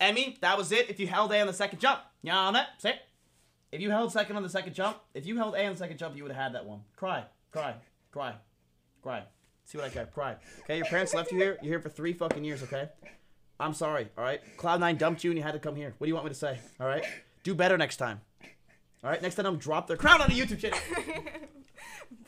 Emmy, that was it. If you held A on the second jump, yeah, on it. See. If you held second on the second jump, if you held A on the second jump, you would have had that one. Cry, cry, cry, cry. See what I got? Cry. Okay, your parents left you here. You're here for three fucking years. Okay. I'm sorry. All right. Cloud Nine dumped you and you had to come here. What do you want me to say? All right. Do better next time. All right. Next time, I'm drop their crown on the YouTube channel.